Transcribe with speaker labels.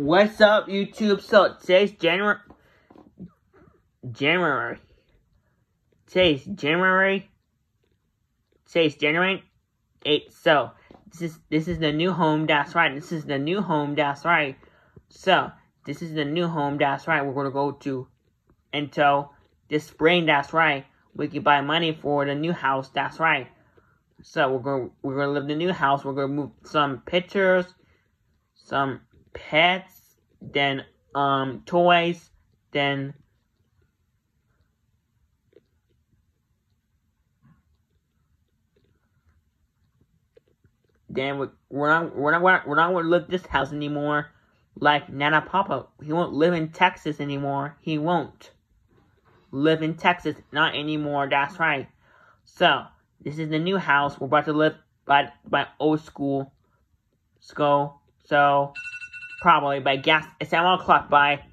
Speaker 1: What's up, YouTube? So today's January. January. Today's January. Today's January 8th. So this is this is the new home. That's right. This is the new home. That's right. So this is the new home. That's right. We're gonna go to until this spring. That's right. We can buy money for the new house. That's right. So we're gonna we're gonna live in the new house. We're gonna move some pictures, some pets, then um toys, then then we're, we're not we're not we're not gonna live this house anymore. Like Nana Papa, he won't live in Texas anymore. He won't live in Texas, not anymore. That's right. So this is the new house. We're about to live by by old school. School. So probably by gas. It's seven o'clock by